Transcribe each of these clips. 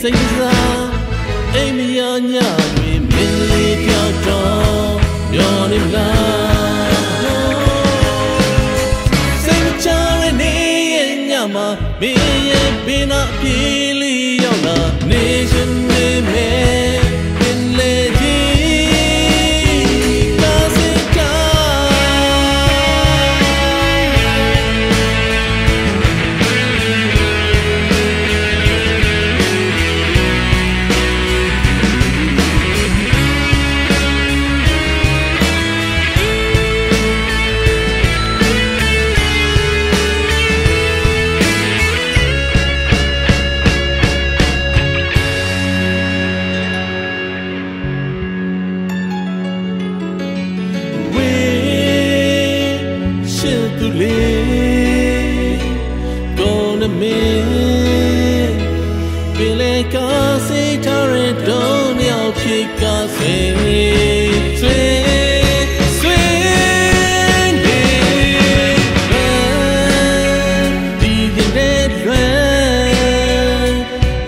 စိတ်စားအိမ်မရညတွေမင်းလေးပြောက်တော့မျောနေမလားစိတ်ချရနေရဲ့ညမှာမင်းရဲ့ဘင်းနာပြေးလီရောက်လာနေရှင် ယ်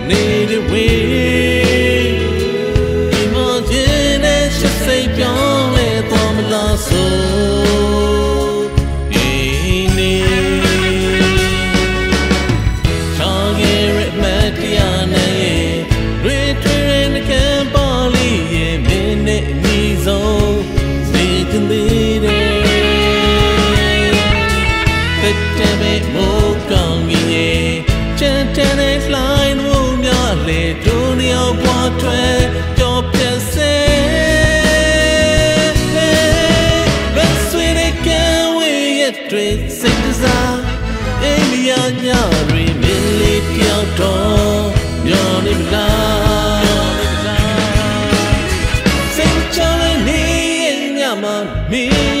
နေတဲ့ဝေးဒီမကျင်းတဲ့ရှစ်စိတ်ပြောင်းလဲသွားမလားဆို တွေစိတ်စားအိမ်မရညတွေမင်းလေးတယောက်တော့မျောနေမလားစိတ်ချရနေရဲ့ညမှာမင်းရဲ့ပင်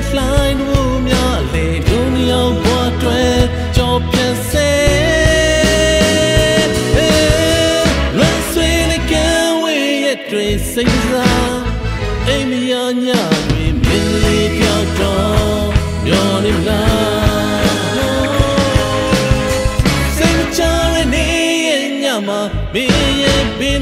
gentle and flying room, your late, only your water, job just say. Run swing again, we at Trace, အိမ်မရညတွေမင်းလေးပြောက်တော့မျောနေမလားစိတ်ချရနေရဲ့ညမှာမင်းရဲ့ပင်